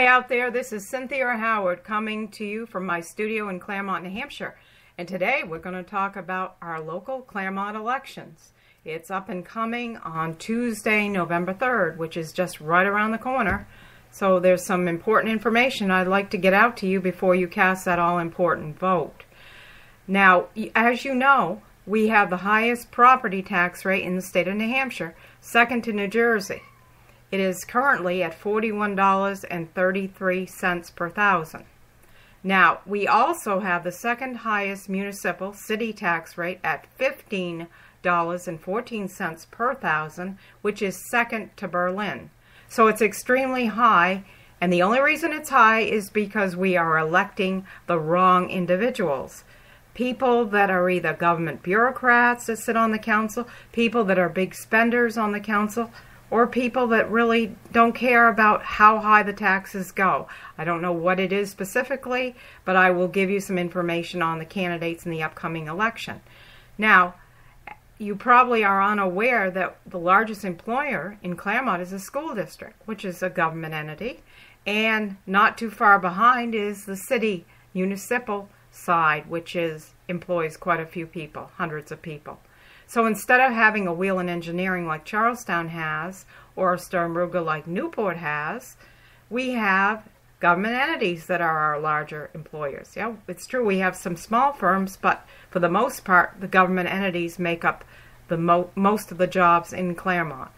Hi out there, this is Cynthia Howard coming to you from my studio in Claremont, New Hampshire. And today we're going to talk about our local Claremont elections. It's up and coming on Tuesday, November 3rd, which is just right around the corner. So there's some important information I'd like to get out to you before you cast that all important vote. Now, as you know, we have the highest property tax rate in the state of New Hampshire, second to New Jersey. It is currently at $41.33 per thousand. Now, we also have the second highest municipal city tax rate at $15.14 per thousand, which is second to Berlin. So it's extremely high, and the only reason it's high is because we are electing the wrong individuals. People that are either government bureaucrats that sit on the council, people that are big spenders on the council, or people that really don't care about how high the taxes go. I don't know what it is specifically, but I will give you some information on the candidates in the upcoming election. Now, you probably are unaware that the largest employer in Claremont is a school district, which is a government entity, and not too far behind is the city municipal side, which is employs quite a few people, hundreds of people. So instead of having a Whelen Engineering like Charlestown has, or a Sturm Ruger like Newport has, we have government entities that are our larger employers. Yeah, it's true we have some small firms, but for the most part, the government entities make up the mo most of the jobs in Claremont.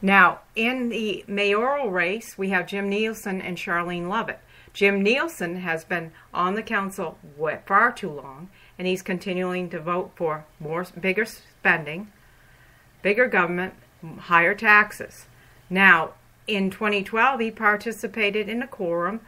Now, in the mayoral race, we have Jim Nielsen and Charlene Lovett. Jim Nielsen has been on the council far too long, and he's continuing to vote for more bigger spending, bigger government, higher taxes. Now, in 2012, he participated in a quorum,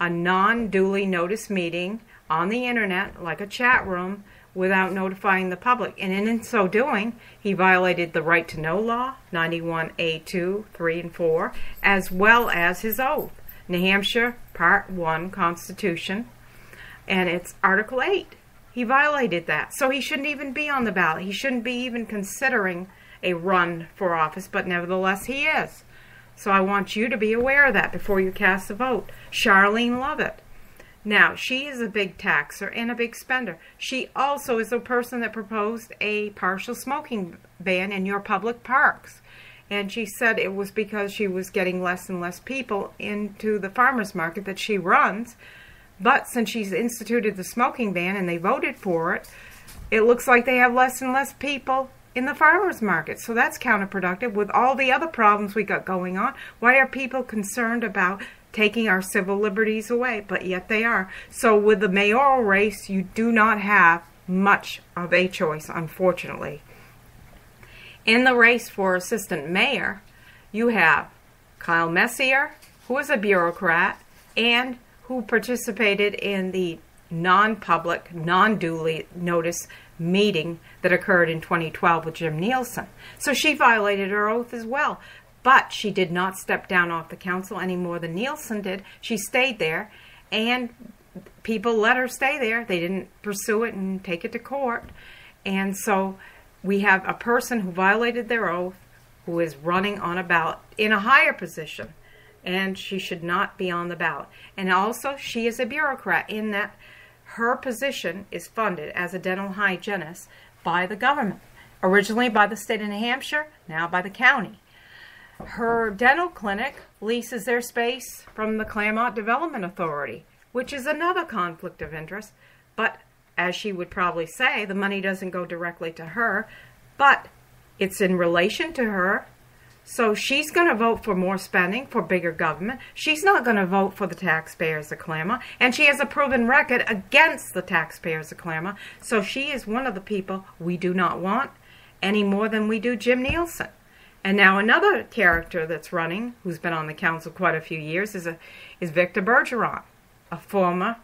a non-duly noticed meeting on the internet, like a chat room, without notifying the public. And in so doing, he violated the right to know law, 91A2, 3, and 4, as well as his oath. New Hampshire Part 1 Constitution, and it's Article 8. He violated that. So he shouldn't even be on the ballot. He shouldn't be even considering a run for office, but nevertheless he is. So I want you to be aware of that before you cast a vote. Charlene Lovett. Now, she is a big taxer and a big spender. She also is the person that proposed a partial smoking ban in your public parks. And she said it was because she was getting less and less people into the farmer's market that she runs but since she's instituted the smoking ban and they voted for it, it looks like they have less and less people in the farmers market. So that's counterproductive with all the other problems we got going on. Why are people concerned about taking our civil liberties away? But yet they are. So with the mayoral race, you do not have much of a choice, unfortunately. In the race for assistant mayor, you have Kyle Messier, who is a bureaucrat, and who participated in the non-public, non-duly notice meeting that occurred in 2012 with Jim Nielsen. So she violated her oath as well. But she did not step down off the council any more than Nielsen did. She stayed there, and people let her stay there. They didn't pursue it and take it to court. And so we have a person who violated their oath who is running on a ballot in a higher position and she should not be on the ballot. And also, she is a bureaucrat in that her position is funded as a dental hygienist by the government, originally by the state of New Hampshire, now by the county. Her dental clinic leases their space from the Claremont Development Authority, which is another conflict of interest, but as she would probably say, the money doesn't go directly to her, but it's in relation to her so she's going to vote for more spending, for bigger government. She's not going to vote for the taxpayers of Claremont. And she has a proven record against the taxpayers of Claremont. So she is one of the people we do not want any more than we do Jim Nielsen. And now another character that's running, who's been on the council quite a few years, is, a, is Victor Bergeron, a former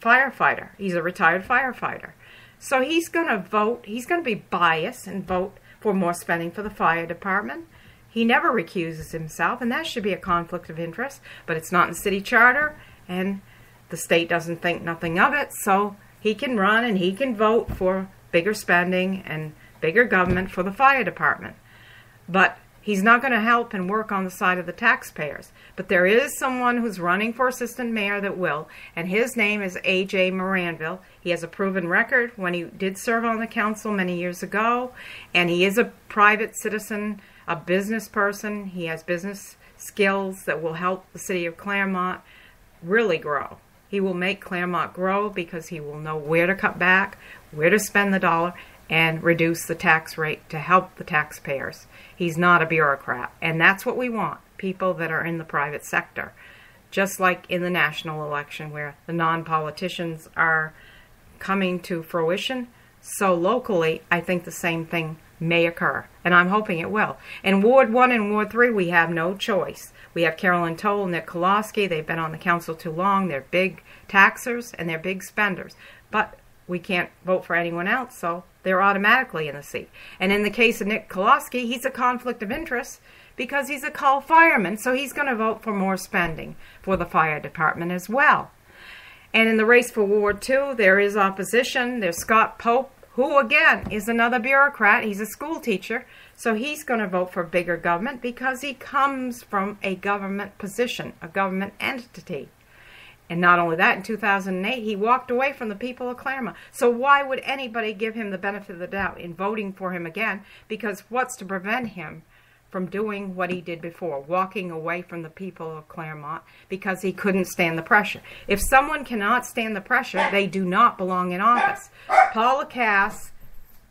firefighter. He's a retired firefighter. So he's going to vote, he's going to be biased and vote for more spending for the fire department he never recuses himself, and that should be a conflict of interest, but it's not in city charter, and the state doesn't think nothing of it, so he can run and he can vote for bigger spending and bigger government for the fire department. But He's not going to help and work on the side of the taxpayers. But there is someone who's running for assistant mayor that will, and his name is A.J. Moranville. He has a proven record when he did serve on the council many years ago, and he is a private citizen, a business person. He has business skills that will help the city of Claremont really grow. He will make Claremont grow because he will know where to cut back, where to spend the dollar, and reduce the tax rate to help the taxpayers. He's not a bureaucrat. And that's what we want people that are in the private sector. Just like in the national election, where the non politicians are coming to fruition, so locally, I think the same thing may occur, and I'm hoping it will. In Ward 1 and Ward 3, we have no choice. We have Carolyn Toll, Nick Kolosky. They've been on the council too long. They're big taxers and they're big spenders. But we can't vote for anyone else, so they're automatically in the seat. And in the case of Nick Kolosky, he's a conflict of interest because he's a call fireman, so he's going to vote for more spending for the fire department as well. And in the race for Ward 2, there is opposition. There's Scott Pope, who again is another bureaucrat. He's a school teacher, so he's going to vote for bigger government because he comes from a government position, a government entity. And not only that, in 2008, he walked away from the people of Claremont. So why would anybody give him the benefit of the doubt in voting for him again? Because what's to prevent him from doing what he did before, walking away from the people of Claremont because he couldn't stand the pressure. If someone cannot stand the pressure, they do not belong in office. Paul Lacasse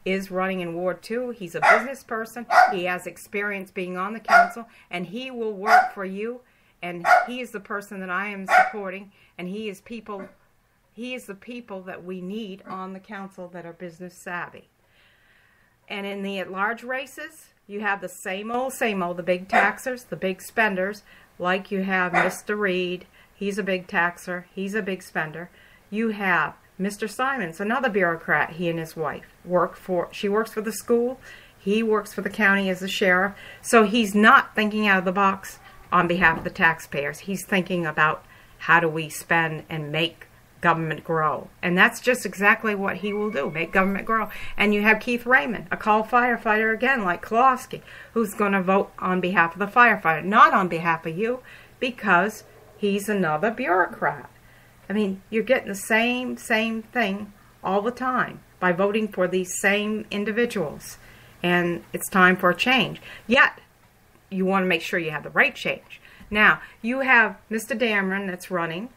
is running in Ward 2. He's a business person. He has experience being on the council, and he will work for you. And he is the person that I am supporting, and he is people. He is the people that we need on the council that are business savvy. And in the at-large races, you have the same old, same old, the big taxers, the big spenders, like you have Mr. Reed. He's a big taxer. He's a big spender. You have Mr. Simons, another bureaucrat. He and his wife work for, she works for the school. He works for the county as a sheriff. So he's not thinking out of the box on behalf of the taxpayers. He's thinking about how do we spend and make government grow. And that's just exactly what he will do, make government grow. And you have Keith Raymond, a call firefighter again, like Kolosky, who's going to vote on behalf of the firefighter, not on behalf of you, because he's another bureaucrat. I mean, you're getting the same, same thing all the time by voting for these same individuals. And it's time for a change. Yet, you want to make sure you have the right change. Now, you have Mr. Dameron that's running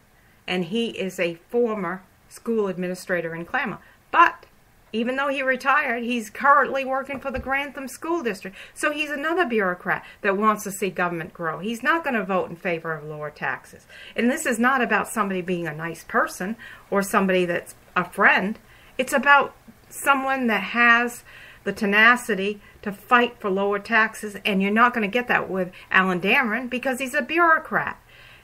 and he is a former school administrator in Claremont. But even though he retired, he's currently working for the Grantham School District. So he's another bureaucrat that wants to see government grow. He's not going to vote in favor of lower taxes. And this is not about somebody being a nice person or somebody that's a friend. It's about someone that has the tenacity to fight for lower taxes. And you're not going to get that with Alan Dameron because he's a bureaucrat.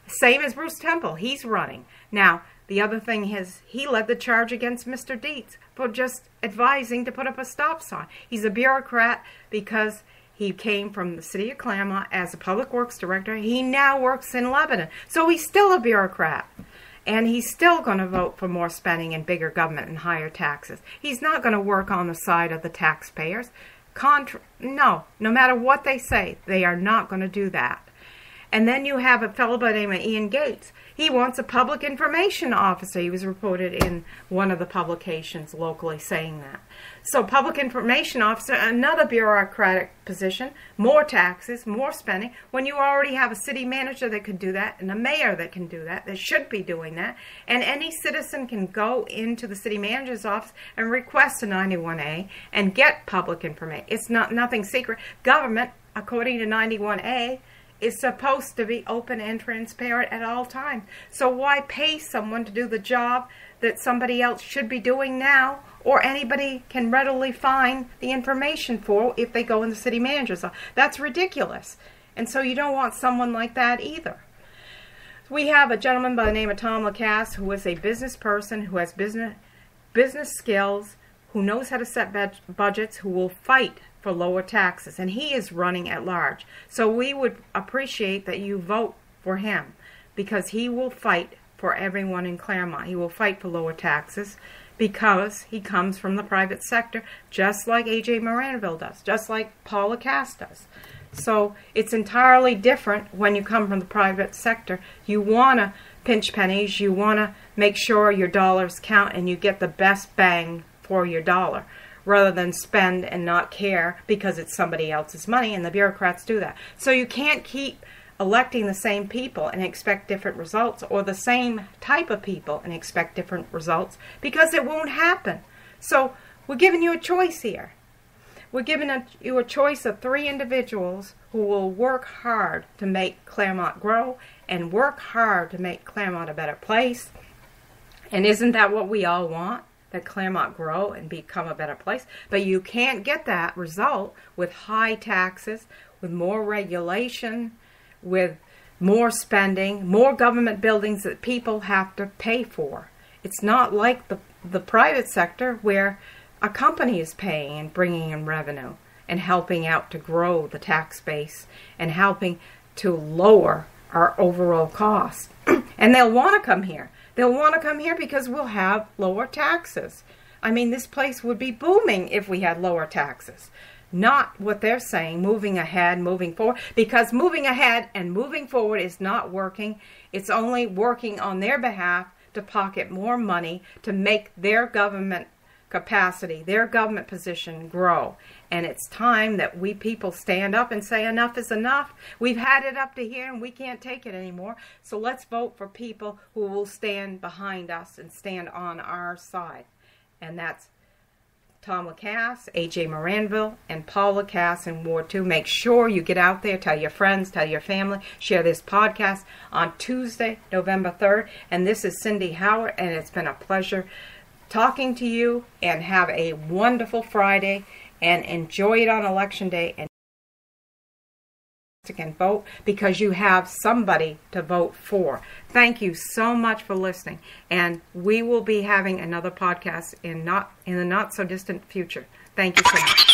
Same as Bruce Temple. He's running. Now, the other thing is he led the charge against Mr. Dietz for just advising to put up a stop sign. He's a bureaucrat because he came from the city of Claremont as a public works director. He now works in Lebanon. So he's still a bureaucrat. And he's still going to vote for more spending and bigger government and higher taxes. He's not going to work on the side of the taxpayers. Contra- no, no matter what they say, they are not going to do that. And then you have a fellow by the name of Ian Gates. He wants a public information officer. He was reported in one of the publications locally saying that. So, public information officer, another bureaucratic position, more taxes, more spending, when you already have a city manager that could do that and a mayor that can do that, that should be doing that. And any citizen can go into the city manager's office and request a 91A and get public information. It's not nothing secret. Government, according to 91A, is supposed to be open and transparent at all times. So why pay someone to do the job that somebody else should be doing now or anybody can readily find the information for if they go in the city manager's office? That's ridiculous. And so you don't want someone like that either. We have a gentleman by the name of Tom Lacasse who is a business person who has business business skills, who knows how to set budgets, who will fight for lower taxes, and he is running at large. So we would appreciate that you vote for him because he will fight for everyone in Claremont. He will fight for lower taxes because he comes from the private sector, just like A.J. Moranville does, just like Paul Lacasse does. So it's entirely different when you come from the private sector. You want to pinch pennies, you want to make sure your dollars count and you get the best bang for your dollar rather than spend and not care because it's somebody else's money, and the bureaucrats do that. So you can't keep electing the same people and expect different results, or the same type of people and expect different results, because it won't happen. So we're giving you a choice here. We're giving a, you a choice of three individuals who will work hard to make Claremont grow and work hard to make Claremont a better place. And isn't that what we all want? That Claremont grow and become a better place? But you can't get that result with high taxes, with more regulation, with more spending, more government buildings that people have to pay for. It's not like the, the private sector where a company is paying and bringing in revenue and helping out to grow the tax base and helping to lower our overall costs. and they'll want to come here. They'll want to come here because we'll have lower taxes. I mean, this place would be booming if we had lower taxes. Not what they're saying, moving ahead, moving forward, because moving ahead and moving forward is not working. It's only working on their behalf to pocket more money to make their government capacity, their government position grow. And it's time that we people stand up and say enough is enough. We've had it up to here and we can't take it anymore. So let's vote for people who will stand behind us and stand on our side. And that's Tom Lacasse, AJ Moranville, and Paul Lacasse in Ward 2. Make sure you get out there, tell your friends, tell your family, share this podcast on Tuesday, November 3rd. And this is Cindy Howard, and it's been a pleasure talking to you and have a wonderful Friday and enjoy it on election day and can vote because you have somebody to vote for. Thank you so much for listening and we will be having another podcast in not in the not so distant future. Thank you so much.